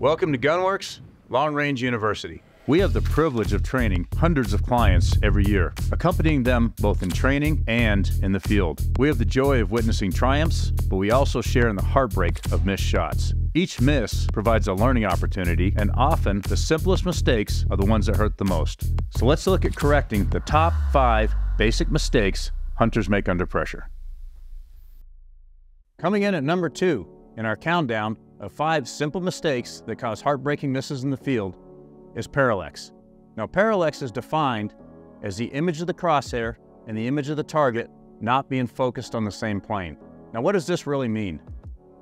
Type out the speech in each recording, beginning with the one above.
Welcome to Gunwerks Long Range University. We have the privilege of training hundreds of clients every year, accompanying them both in training and in the field. We have the joy of witnessing triumphs, but we also share in the heartbreak of missed shots. Each miss provides a learning opportunity, and often the simplest mistakes are the ones that hurt the most. So let's look at correcting the top five basic mistakes hunters make under pressure. Coming in at number two in our countdown of five simple mistakes that cause heartbreaking misses in the field is parallax. Now, parallax is defined as the image of the crosshair and the image of the target not being focused on the same plane. Now, what does this really mean?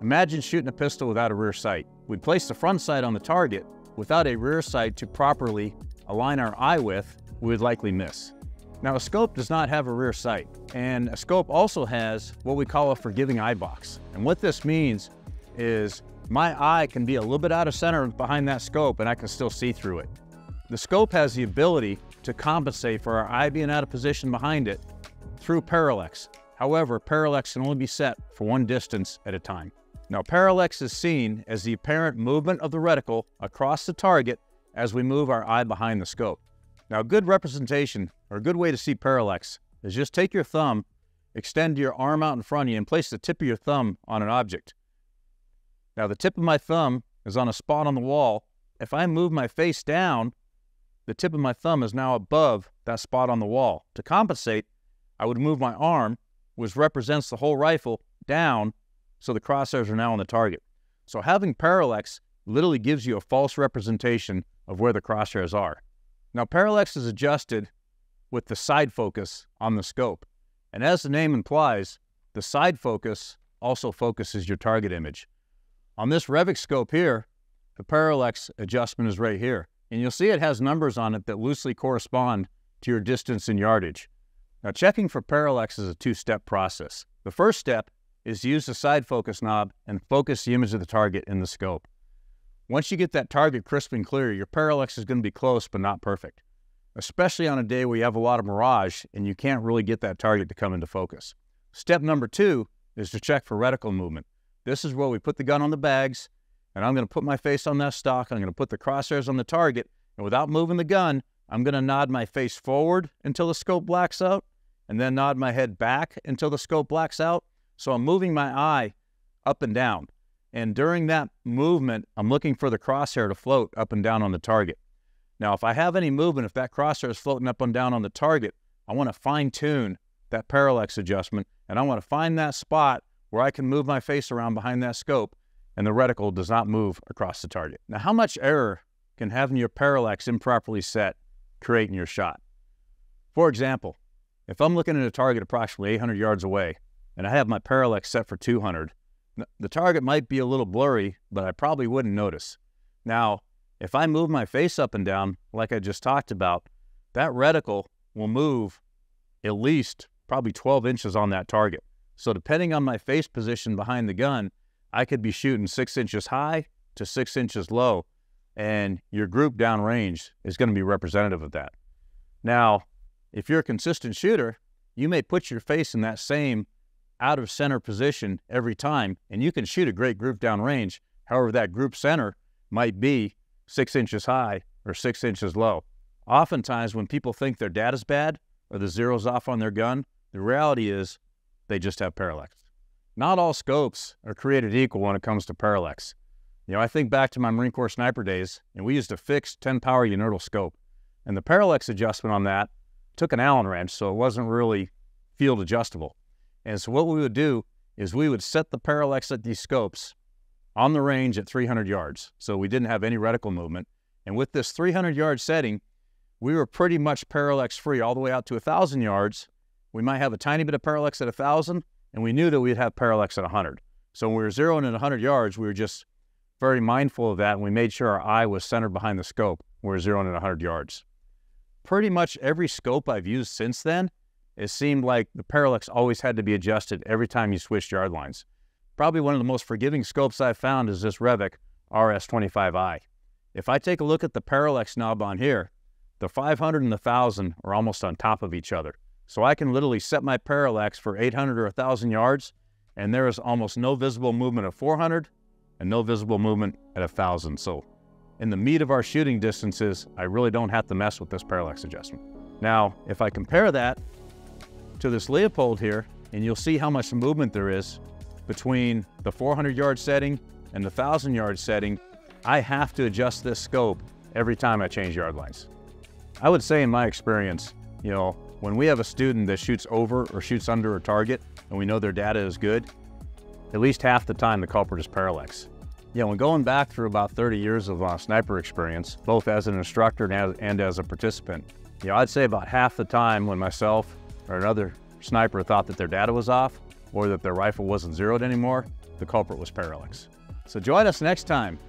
Imagine shooting a pistol without a rear sight. We'd place the front sight on the target without a rear sight to properly align our eye with, we would likely miss. Now, a scope does not have a rear sight, and a scope also has what we call a forgiving eye box. And what this means is my eye can be a little bit out of center behind that scope and I can still see through it. The scope has the ability to compensate for our eye being out of position behind it through parallax. However, parallax can only be set for one distance at a time. Now, parallax is seen as the apparent movement of the reticle across the target as we move our eye behind the scope. Now, a good representation or a good way to see parallax is just take your thumb, extend your arm out in front of you, and place the tip of your thumb on an object. Now the tip of my thumb is on a spot on the wall. If I move my face down, the tip of my thumb is now above that spot on the wall. To compensate, I would move my arm, which represents the whole rifle, down so the crosshairs are now on the target. So having parallax literally gives you a false representation of where the crosshairs are. Now parallax is adjusted with the side focus on the scope. And as the name implies, the side focus also focuses your target image. On this Revic scope here, the parallax adjustment is right here. And you'll see it has numbers on it that loosely correspond to your distance and yardage. Now checking for parallax is a two-step process. The first step is to use the side focus knob and focus the image of the target in the scope. Once you get that target crisp and clear, your parallax is going to be close but not perfect, especially on a day where you have a lot of mirage and you can't really get that target to come into focus. Step number two is to check for reticle movement. This is where we put the gun on the bags, and I'm going to put my face on that stock. I'm going to put the crosshairs on the target, and without moving the gun, I'm going to nod my face forward until the scope blacks out, and then nod my head back until the scope blacks out. So I'm moving my eye up and down. And during that movement, I'm looking for the crosshair to float up and down on the target. Now, if I have any movement, if that crosshair is floating up and down on the target, I want to fine tune that parallax adjustment, and I want to find that spot where I can move my face around behind that scope and the reticle does not move across the target. Now, how much error can having your parallax improperly set create in your shot? For example, if I'm looking at a target approximately 800 yards away and I have my parallax set for 200, the target might be a little blurry, but I probably wouldn't notice. Now, if I move my face up and down, like I just talked about, that reticle will move at least probably 12 inches on that target. So depending on my face position behind the gun, I could be shooting six inches high to six inches low, and your group downrange is going to be representative of that. Now, if you're a consistent shooter, you may put your face in that same out of center position every time, and you can shoot a great group downrange. However, that group center might be six inches high or six inches low. Oftentimes, when people think their data's bad or the zero's off on their gun, the reality is they just have parallax. Not all scopes are created equal when it comes to parallax. You know, I think back to my Marine Corps sniper days, and we used a fixed 10 power Unertl scope. And the parallax adjustment on that took an Allen wrench, so it wasn't really field adjustable. And so what we would do is we would set the parallax at these scopes on the range at 300 yards. So we didn't have any reticle movement. And with this 300 yard setting, we were pretty much parallax free all the way out to 1,000 yards we might have a tiny bit of parallax at 1,000, and we knew that we'd have parallax at 100. So when we were zeroing at 100 yards, we were just very mindful of that, and we made sure our eye was centered behind the scope we were zeroing at 100 yards. Pretty much every scope I've used since then, it seemed like the parallax always had to be adjusted every time you switched yard lines. Probably one of the most forgiving scopes I've found is this Revic RS25i. If I take a look at the parallax knob on here, the 500 and the 1000 are almost on top of each other. So I can literally set my parallax for 800 or 1,000 yards, and there is almost no visible movement at 400 and no visible movement at thousand. So in the meat of our shooting distances, I really don't have to mess with this parallax adjustment. Now, if I compare that to this Leupold here, and you'll see how much movement there is between the 400 yard setting and the 1,000 yard setting, I have to adjust this scope every time I change yard lines. I would say in my experience, you know, when we have a student that shoots over or shoots under a target and we know their data is good, at least half the time the culprit is parallax. You know, when going back through about 30 years of uh, sniper experience, both as an instructor and as, and as a participant, you know, I'd say about half the time when myself or another sniper thought that their data was off or that their rifle wasn't zeroed anymore, the culprit was parallax. So join us next time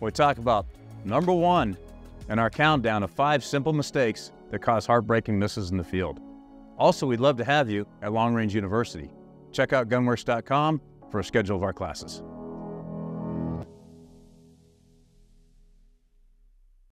we talk about number one in our countdown of five simple mistakes that cause heartbreaking misses in the field. Also, we'd love to have you at Long Range University. Check out gunwerks.com for a schedule of our classes.